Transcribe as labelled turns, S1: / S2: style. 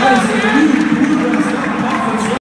S1: 감사합니다.